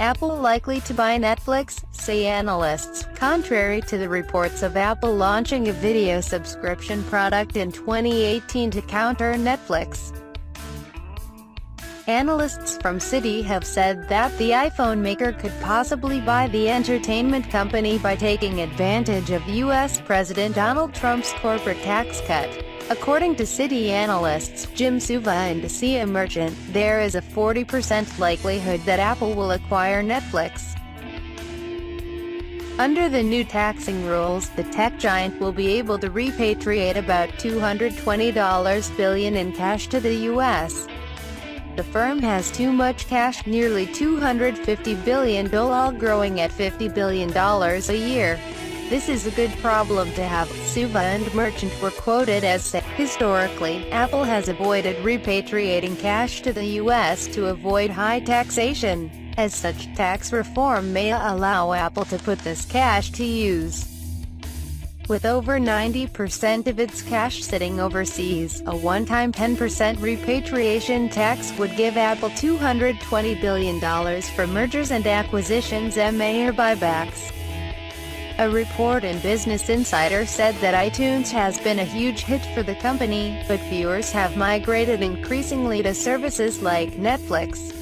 Apple likely to buy Netflix, say analysts, contrary to the reports of Apple launching a video subscription product in 2018 to counter Netflix. Analysts from Citi have said that the iPhone maker could possibly buy the entertainment company by taking advantage of U.S. President Donald Trump's corporate tax cut. According to Citi analysts Jim Suva and Asiya Merchant, there is a 40% likelihood that Apple will acquire Netflix. Under the new taxing rules, the tech giant will be able to repatriate about $220 billion in cash to the U.S. The firm has too much cash, nearly $250 billion growing at $50 billion a year. This is a good problem to have, Suva and Merchant were quoted as saying, Historically, Apple has avoided repatriating cash to the U.S. to avoid high taxation. As such, tax reform may allow Apple to put this cash to use. With over 90% of its cash sitting overseas, a one-time 10% repatriation tax would give Apple $220 billion for mergers and acquisitions MA or buybacks. A report in Business Insider said that iTunes has been a huge hit for the company, but viewers have migrated increasingly to services like Netflix,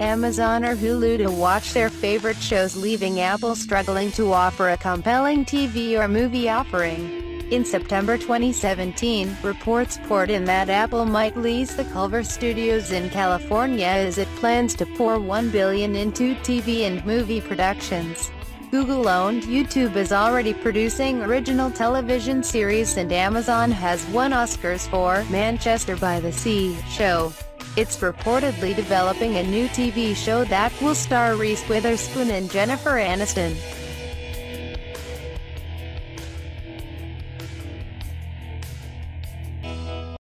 Amazon or Hulu to watch their favorite shows leaving Apple struggling to offer a compelling TV or movie offering. In September 2017, reports poured in that Apple might lease the Culver Studios in California as it plans to pour 1 billion into TV and movie productions. Google-owned YouTube is already producing original television series and Amazon has won Oscars for Manchester by the Sea show. It's reportedly developing a new TV show that will star Reese Witherspoon and Jennifer Aniston.